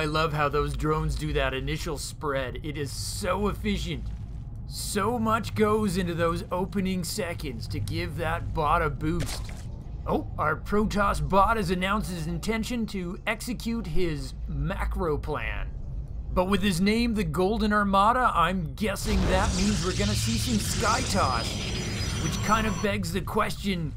I love how those drones do that initial spread. It is so efficient. So much goes into those opening seconds to give that bot a boost. Oh, our Protoss bot has announced his intention to execute his macro plan. But with his name, the Golden Armada, I'm guessing that means we're gonna see some Sky Toss. Which kind of begs the question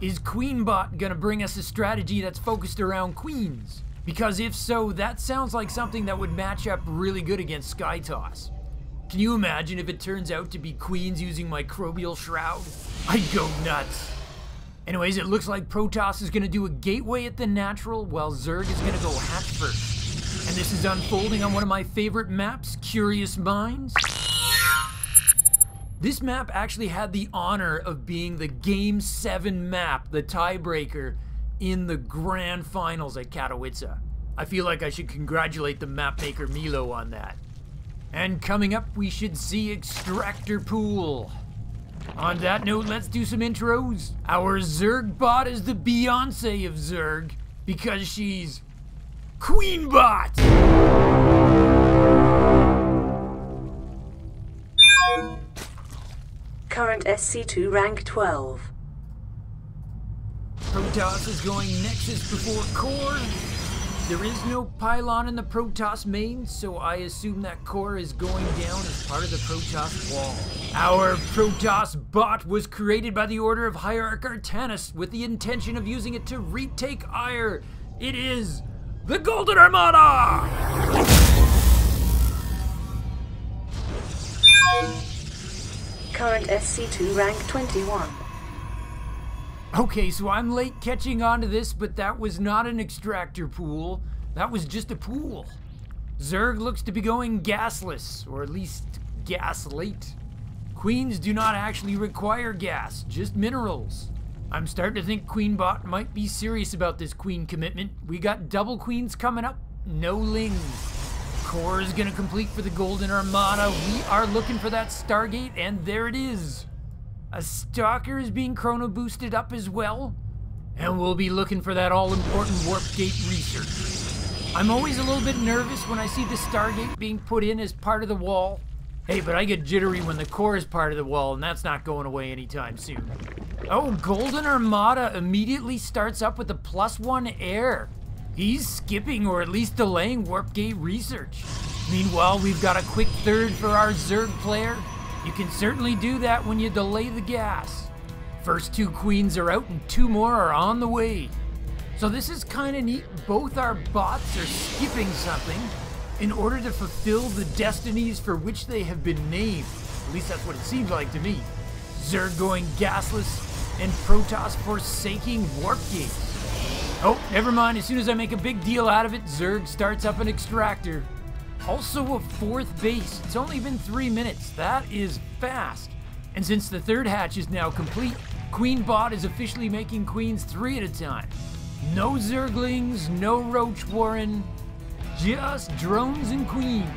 is Queenbot gonna bring us a strategy that's focused around queens? Because if so, that sounds like something that would match up really good against Sky Toss. Can you imagine if it turns out to be queens using Microbial Shroud? I'd go nuts. Anyways, it looks like Protoss is gonna do a gateway at the natural while Zerg is gonna go hatch first. And this is unfolding on one of my favorite maps, Curious Minds. This map actually had the honor of being the Game 7 map, the tiebreaker, in the grand finals at Katowice. I feel like I should congratulate the mapmaker Milo on that. And coming up, we should see Extractor Pool. On that note, let's do some intros. Our Zerg bot is the Beyonce of Zerg because she's Queen Bot. Current SC2 rank 12. Protoss is going Nexus before Core. There is no pylon in the Protoss main, so I assume that core is going down as part of the Protoss wall. Our Protoss bot was created by the Order of Hierarch Artanis with the intention of using it to retake Aiur. It is the Golden Armada! Current SC2 rank 21. Okay, so I'm late catching on to this, but that was not an extractor pool. That was just a pool. Zerg looks to be going gasless, or at least gas late. Queens do not actually require gas, just minerals. I'm starting to think Queenbot might be serious about this queen commitment. We got double queens coming up, no lings. Core is gonna complete for the Golden Armada. We are looking for that Stargate, and there it is. A Stalker is being chrono boosted up as well. And we'll be looking for that all important Warp Gate research. I'm always a little bit nervous when I see the Stargate being put in as part of the wall. Hey, but I get jittery when the core is part of the wall, and that's not going away anytime soon. Oh, Golden Armada immediately starts up with a plus one air. He's skipping or at least delaying Warp Gate research. Meanwhile, we've got a quick third for our Zerg player. You can certainly do that when you delay the gas. First two queens are out and two more are on the way. So this is kind of neat. Both our bots are skipping something in order to fulfill the destinies for which they have been named. At least that's what it seems like to me. Zerg going gasless and Protoss forsaking warp gates. Oh, never mind. As soon as I make a big deal out of it, Zerg starts up an extractor. Also a fourth base. It's only been three minutes. That is fast. And since the third hatch is now complete, Queen Bot is officially making queens three at a time. No Zerglings, no Roach Warren, just drones and queens.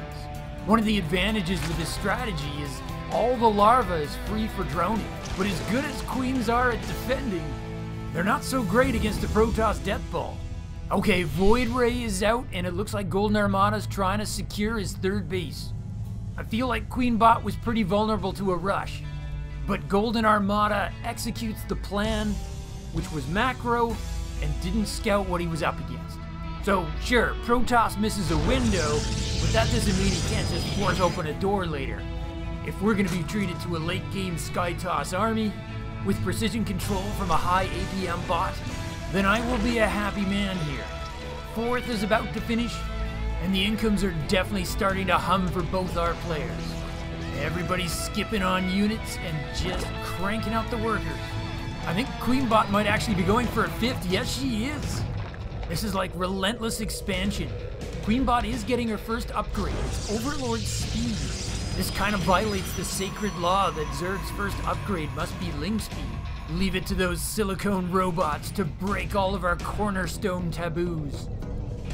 One of the advantages with this strategy is all the larva is free for droning, but as good as queens are at defending, they're not so great against the Protoss Death Ball. Okay, Void Ray is out, and it looks like Golden Armada's trying to secure his third base. I feel like Queen Bot was pretty vulnerable to a rush, but Golden Armada executes the plan, which was macro, and didn't scout what he was up against. So, sure, Protoss misses a window, but that doesn't mean he can't just force open a door later. If we're gonna be treated to a late game Sky Toss army, with precision control from a high APM bot, then I will be a happy man here. Fourth is about to finish, and the incomes are definitely starting to hum for both our players. Everybody's skipping on units and just cranking out the workers. I think Queenbot might actually be going for a fifth. Yes, she is. This is like relentless expansion. Queenbot is getting her first upgrade. It's Overlord Speed. This kind of violates the sacred law that Zerg's first upgrade must be Ling Speed. Leave it to those silicone robots to break all of our cornerstone taboos.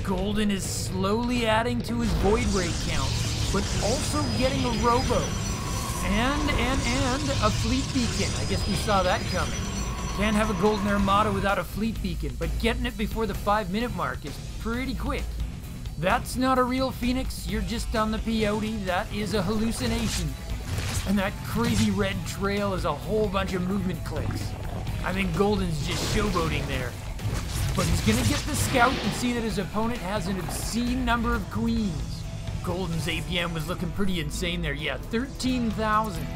Golden is slowly adding to his Void Ray count, but also getting a robo. And, and, and a fleet beacon. I guess we saw that coming. Can't have a Golden Armada without a fleet beacon, but getting it before the five minute mark is pretty quick. That's not a real phoenix, you're just on the peyote. That is a hallucination. And that crazy red trail is a whole bunch of movement clicks. I think Golden's just showboating there. But he's gonna get the scout and see that his opponent has an obscene number of queens. Golden's APM was looking pretty insane there. Yeah, 13,000.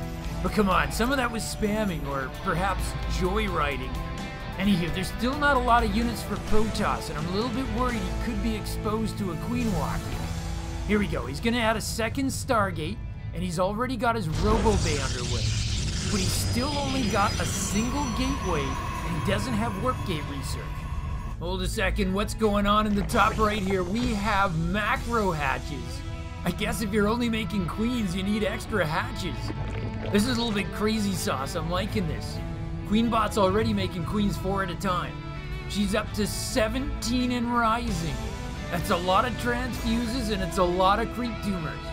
But come on, some of that was spamming or perhaps joyriding. Anywho, there's still not a lot of units for Protoss, and I'm a little bit worried he could be exposed to a Queen Walker. Here we go. He's gonna add a second Stargate, and he's already got his Robo Bay underway. But he's still only got a single gateway, and he doesn't have Warp Gate research. Hold a second, what's going on in the top right here? We have macro hatches. I guess if you're only making queens, you need extra hatches. This is a little bit crazy sauce, I'm liking this. Queenbot's already making queens four at a time. She's up to 17 and rising. That's a lot of transfuses and it's a lot of creep tumors.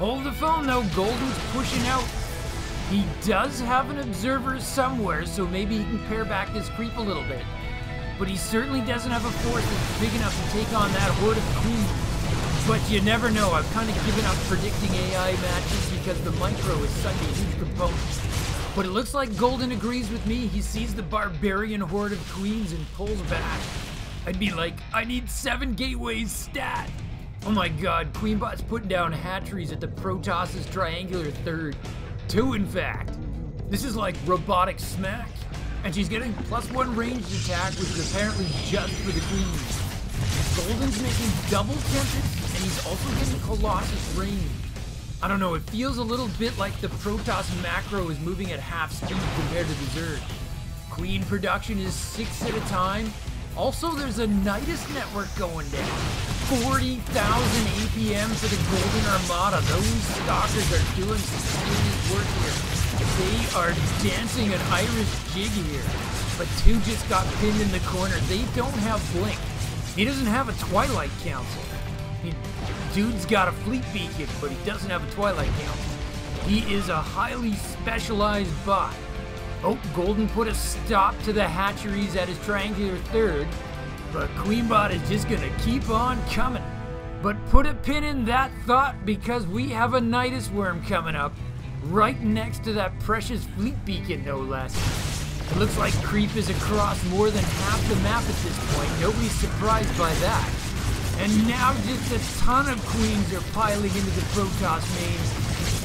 Hold the phone though, Golden's pushing out. He does have an observer somewhere, so maybe he can pare back his creep a little bit. But he certainly doesn't have a force that's big enough to take on that horde of queens. But you never know, I've kind of given up predicting AI matches because the micro is such a huge component. But it looks like Golden agrees with me. He sees the barbarian horde of queens and pulls back. I'd be like, I need seven gateways stat. Oh my god, Queenbot's putting down hatcheries at the Protoss's triangular third. Two, in fact. This is like robotic smack. And she's getting plus one ranged attack, which is apparently just for the queens. Golden's making double tempest, and he's also getting Colossus range. I don't know, it feels a little bit like the Protoss macro is moving at half speed compared to the Zerg. Queen production is six at a time. Also, there's a Nydus network going down. 40,000 APM for the Golden Armada. Those stalkers are doing some serious work here. They are dancing an Irish jig here. But two just got pinned in the corner. They don't have Blink. He doesn't have a Twilight Council. Dude's got a fleet beacon, but he doesn't have a Twilight Council. He is a highly specialized bot. Oh, Golden put a stop to the hatcheries at his triangular third, but Queenbot is just gonna keep on coming. But put a pin in that thought because we have a Nydus worm coming up, right next to that precious fleet beacon, no less. It looks like creep is across more than half the map at this point. Nobody's surprised by that. And now just a ton of queens are piling into the Protoss main.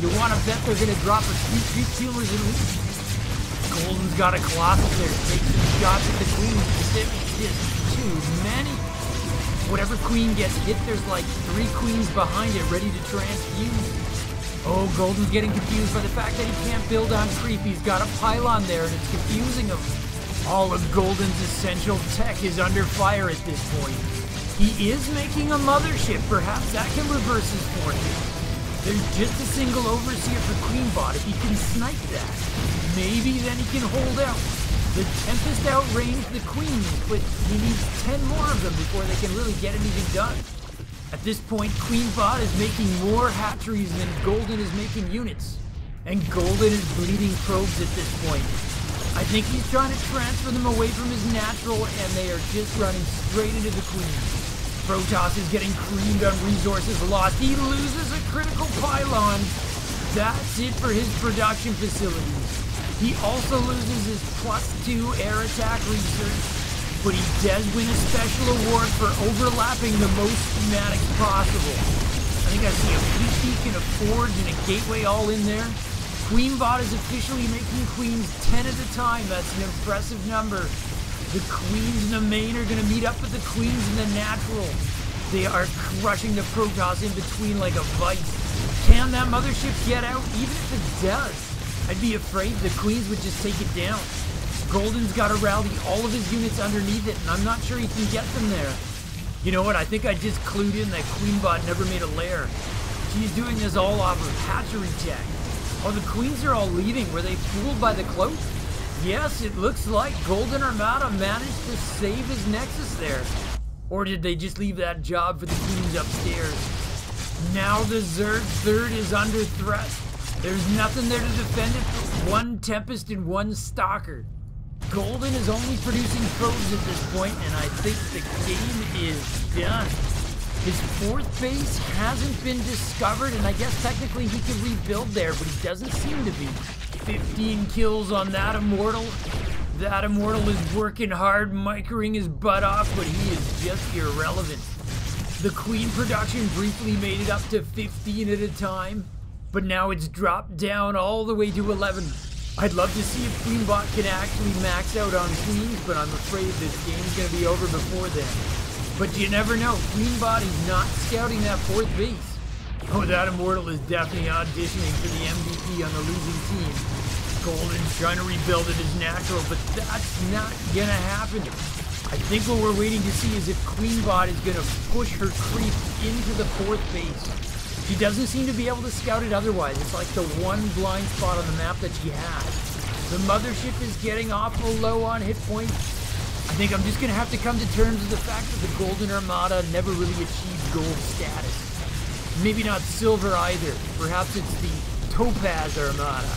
You want to bet they're going to drop a few creep tumors at least? Golden's got a Colossus there to take some shots at the queens, but there's just too many. Whatever queen gets hit, there's like three queens behind it ready to transfuse. Oh, Golden's getting confused by the fact that he can't build on creep. He's got a pylon there and it's confusing him. All of Golden's essential tech is under fire at this point. He is making a mothership. Perhaps that can reverse his fortune. There's just a single overseer for Queenbot. If he can snipe that, maybe then he can hold out. The Tempest outranged the Queens, but he needs 10 more of them before they can really get anything done. At this point, Queen Bot is making more hatcheries than Golden is making units. And Golden is bleeding probes at this point. I think he's trying to transfer them away from his natural, and they are just running straight into the Queens. Protoss is getting creamed on resources lost. He loses a critical pylon. That's it for his production facilities. He also loses his plus two air attack research, but he does win a special award for overlapping the most schematics possible. I think I see a fleet beacon, a forge, and a gateway all in there. Queenbot is officially making queens 10 at a time. That's an impressive number. The queens in the main are going to meet up with the queens in the natural. They are crushing the Protoss in between like a vice. Can that mothership get out? Even if it does, I'd be afraid the queens would just take it down. Golden's got to rally all of his units underneath it, and I'm not sure he can get them there. You know what? I think I just clued in that Queenbot never made a lair. She's doing this all off of hatchery tech. Oh, the queens are all leaving. Were they fooled by the cloak? Yes, it looks like Golden Armada managed to save his Nexus there. Or did they just leave that job for the queens upstairs? Now the Zerg third is under threat. There's nothing there to defend it one Tempest and one Stalker. Golden is only producing probes at this point, and I think the game is done. His fourth base hasn't been discovered, and I guess technically he could rebuild there, but he doesn't seem to be. 15 kills on that Immortal. That Immortal is working hard, microing his butt off, but he is just irrelevant. The Queen production briefly made it up to 15 at a time, but now it's dropped down all the way to 11. I'd love to see if Queenbot can actually max out on Queens, but I'm afraid this game's gonna be over before then. But you never know, Queenbot is not scouting that fourth base. Oh, that Immortal is definitely auditioning for the MVP on the losing team. Golden's trying to rebuild it as natural, but that's not gonna happen. I think what we're waiting to see is if Queenbot is gonna push her creep into the fourth base. She doesn't seem to be able to scout it otherwise. It's like the one blind spot on the map that she has. The mothership is getting awful low on hit points. I think I'm just gonna have to come to terms with the fact that the Golden Armada never really achieved gold status. Maybe not silver either. Perhaps it's the Topaz Armada.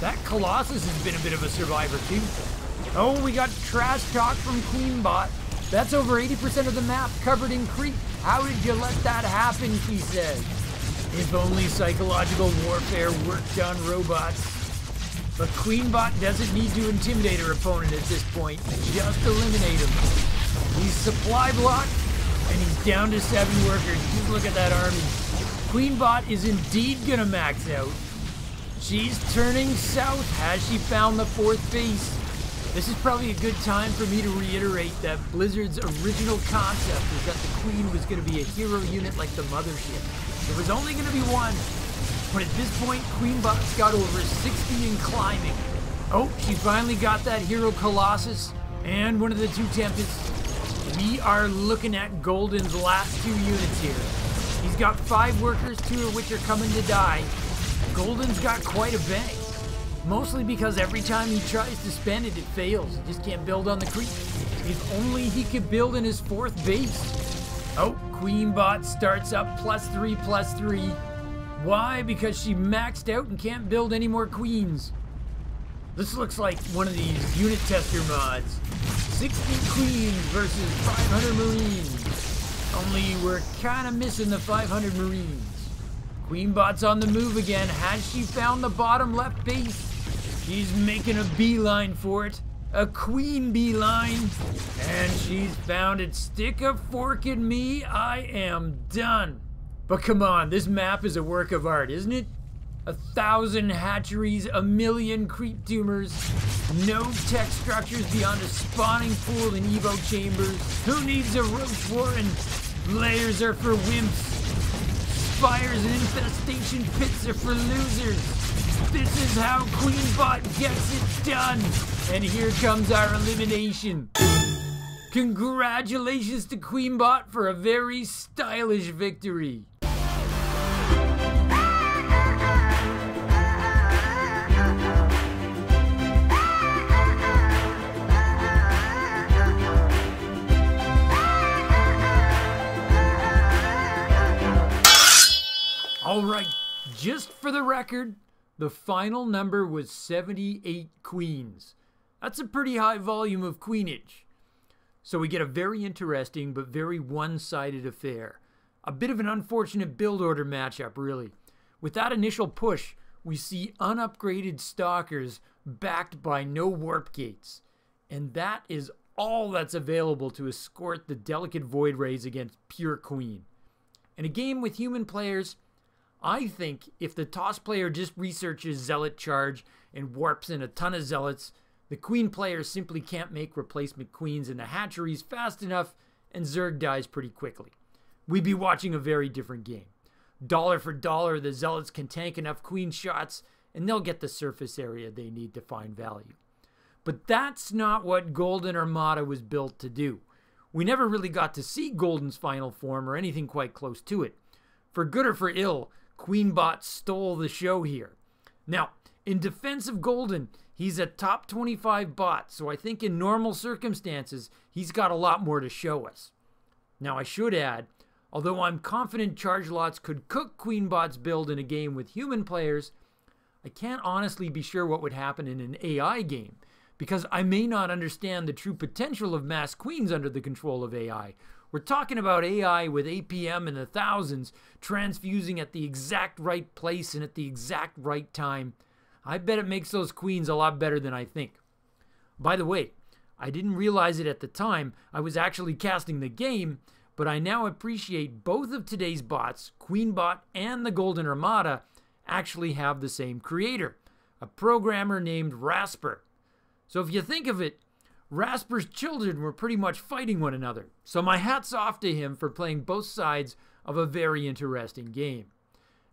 That Colossus has been a bit of a survivor too. Oh, we got trash talk from Queenbot. That's over 80% of the map covered in creep. How did you let that happen, she says. If only psychological warfare worked on robots. But Queenbot doesn't need to intimidate her opponent at this point. Just eliminate him. He's supply blocked, and he's down to seven workers. Just look at that army. Queenbot is indeed gonna max out. She's turning south. Has she found the fourth base? This is probably a good time for me to reiterate that Blizzard's original concept was that the Queen was going to be a hero unit like the Mothership. There was only going to be one, but at this point, Queenbot's got over 60 and climbing. Oh, she finally got that hero Colossus and one of the two Tempests. We are looking at Golden's last two units here. He's got five workers, two of which are coming to die. Golden's got quite a bank. Mostly because every time he tries to spend it, it fails. He just can't build on the creep. If only he could build in his fourth base. Oh, Queenbot starts up plus three, plus three. Why? Because she maxed out and can't build any more queens. This looks like one of these unit tester mods. 60 queens versus 500 marines. Only we're kind of missing the 500 marines. Queenbot's on the move again. Has she found the bottom left base? She's making a beeline for it. A queen bee line, And she's found it. Stick a fork in me. I am done. But come on, this map is a work of art, isn't it? A thousand hatcheries, a million creep tumors, no tech structures beyond a spawning pool and Evo chambers. Who needs a roach warren? Lairs are for wimps. Spires and infestation pits are for losers. This is how Queenbot gets it done. And here comes our elimination. Congratulations to Queenbot for a very stylish victory. All right, just for the record, the final number was 78 queens. That's a pretty high volume of queenage. So we get a very interesting but very one sided affair. A bit of an unfortunate build order matchup, really. With that initial push, we see unupgraded stalkers backed by no warp gates. And that is all that's available to escort the delicate void rays against pure queen. In a game with human players, I think if the toss player just researches zealot charge and warps in a ton of zealots, the queen player simply can't make replacement queens in the hatcheries fast enough and Zerg dies pretty quickly. We'd be watching a very different game. Dollar for dollar, the zealots can tank enough queen shots and they'll get the surface area they need to find value. But that's not what Golden Armada was built to do. We never really got to see Golden's final form or anything quite close to it. For good or for ill, Queenbot stole the show here. Now, in defense of Golden, he's a top 25 bot, so I think in normal circumstances, he's got a lot more to show us. Now, I should add, although I'm confident Charge Lots could cook Queenbot's build in a game with human players, I can't honestly be sure what would happen in an AI game, because I may not understand the true potential of mass queens under the control of AI, We're talking about AI with APM in the thousands, transfusing at the exact right place and at the exact right time. I bet it makes those queens a lot better than I think. By the way, I didn't realize it at the time I was actually casting the game, but I now appreciate both of today's bots, Queenbot and the Golden Armada, actually have the same creator, a programmer named Rasper. So if you think of it, Rasper's children were pretty much fighting one another, so my hat's off to him for playing both sides of a very interesting game.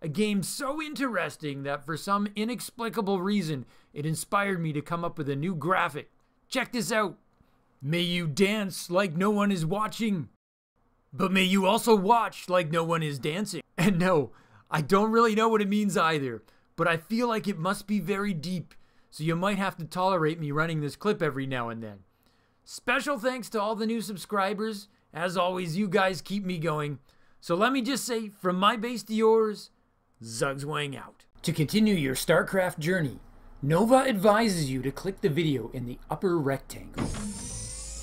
A game so interesting that for some inexplicable reason it inspired me to come up with a new graphic. Check this out. May you dance like no one is watching, but may you also watch like no one is dancing. And no, I don't really know what it means either, but I feel like it must be very deep, so you might have to tolerate me running this clip every now and then. Special thanks to all the new subscribers. As always, you guys keep me going. So let me just say, from my base to yours, Zugzwang out. To continue your StarCraft journey, Nova advises you to click the video in the upper rectangle.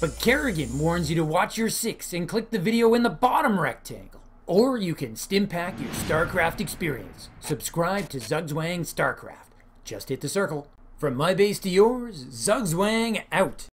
But Kerrigan warns you to watch your six and click the video in the bottom rectangle. Or you can stimpack your StarCraft experience. Subscribe to Zugzwang StarCraft. Just hit the circle. From my base to yours, Zugzwang out.